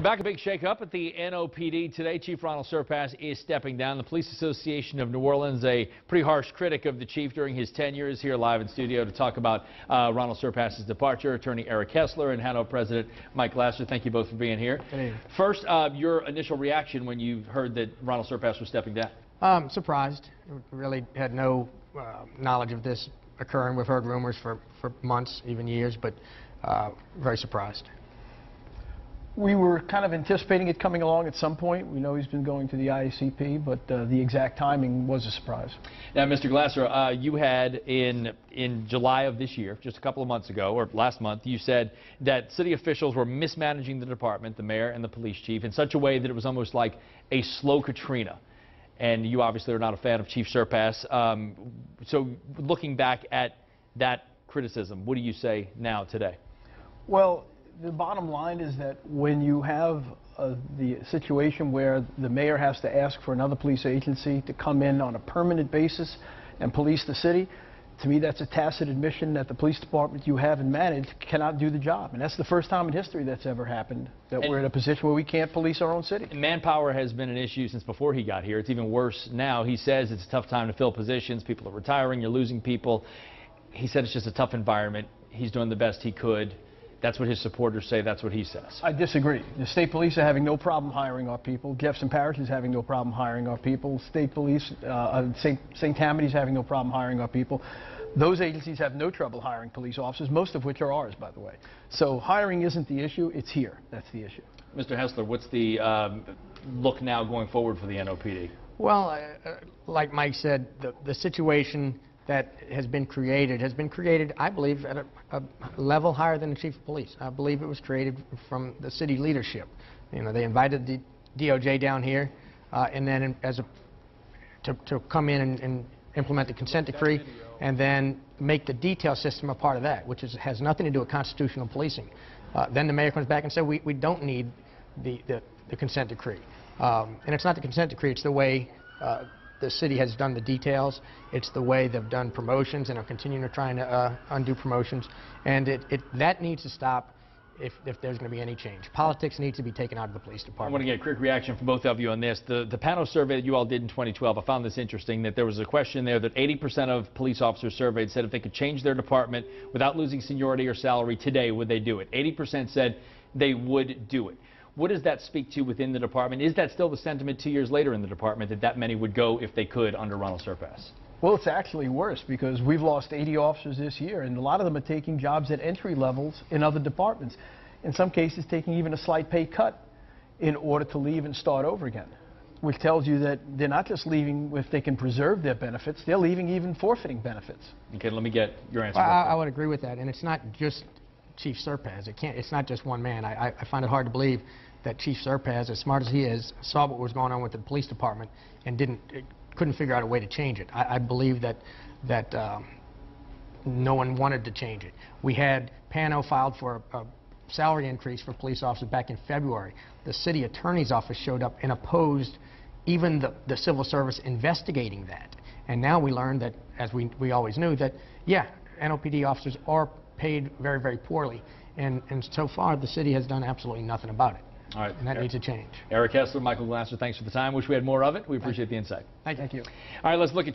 Welcome back. A big shakeup at the NOPD today. Chief Ronal Serpas is stepping down. The Police Association of New Orleans, a pretty harsh critic of the chief during his tenure, is here live in studio to talk about uh, Ronal Serpas's departure. Attorney Eric Hessler and PANO President Mike Glasser, thank you both for being here. Hey. First, uh, your initial reaction when you heard that Ronal Serpas was stepping down. Um, surprised. Really had no uh, knowledge of this occurring. We've heard rumors for, for months, even years, but uh, very surprised. We were kind of anticipating it coming along at some point. We know he's been going to the IACP, but uh, the exact timing was a surprise. Now, Mr. Glasser, uh, you had in in July of this year, just a couple of months ago, or last month, you said that city officials were mismanaging the department, the mayor and the police chief, in such a way that it was almost like a slow Katrina. And you obviously are not a fan of Chief Serpas. Um, so, looking back at that criticism, what do you say now today? Well, the bottom line is that when you have uh, the situation where the mayor has to ask for another police agency to come in on a permanent basis and police the city, to me that's a tacit admission that the police department you have and manage cannot do the job. And that's the first time in history that's ever happened, that And- we're in a position where we can't police our own city. Manpower has been an issue since before he got here. It's even worse now. He says it's a tough time to fill positions. People are retiring. You're losing people. He said it's just a tough environment. He's doing the best he could. That's what his supporters say. That's what he says. I disagree. The state police are having no problem hiring our people. Jefferson Parish is having no problem hiring our people. State police, uh, uh, St. St. Tammany is having no problem hiring our people. Those agencies have no trouble hiring police officers, most of which are ours, by the way. So hiring isn't the issue. It's here. That's the issue. Mr. Hessler, what's the um, look now going forward for the NOPD? Well, uh, uh, like Mike said, the, the situation that has been created has been created, I believe, at a, a level higher than the chief of police. I believe it was created from the city leadership. You know, they invited the DOJ down here, uh, and then as a to, to come in and, and implement the consent decree, and then make the detail system a part of that, which is, has nothing to do with constitutional policing. Uh, then the mayor comes back and said, we, we don't need the, the, the consent decree. Um, and it's not the consent decree, it's the way uh, the city has done the details, it's the way they've done promotions and are continuing to try and uh, undo promotions. And it, it, that needs to stop if, if there's going to be any change. Politics needs to be taken out of the police department. I want to get a quick reaction from both of you on this. The, the PANO survey that you all did in 2012, I found this interesting, that there was a question there that 80% of police officers surveyed said if they could change their department without losing seniority or salary today, would they do it? 80% said they would do it. What does that speak to within the department? Is that still the sentiment two years later in the department that that many would go if they could under Ronal Serpas? Well, it's actually worse because we've lost 80 officers this year, and a lot of them are taking jobs at entry levels in other departments. In some cases, taking even a slight pay cut in order to leave and start over again, which tells you that they're not just leaving if they can preserve their benefits, they're leaving even forfeiting benefits. Okay, let me get your answer. Well, I. I would agree with that, and it's not just Chief Serpas. It can't. It's not just one man. I, I- I find it hard to believe that Chief Serpas, as smart as he is, saw what was going on with the police department and didn't couldn't figure out a way to change it. I, I believe that that um, no one wanted to change it. We had Pano filed for a, a salary increase for police officers back in February. The city attorney's office showed up and opposed even the, the civil service investigating that. And now we learned that, as we, we always knew, that, yeah, NOPD officers are paid very, very poorly. And, and so far, the city has done absolutely nothing about it. All right. And that needs to change. Eric Hessler, Michael Glasser, thanks for the time. Wish we had more of it. We appreciate the insight. Thank you. All right, let's look at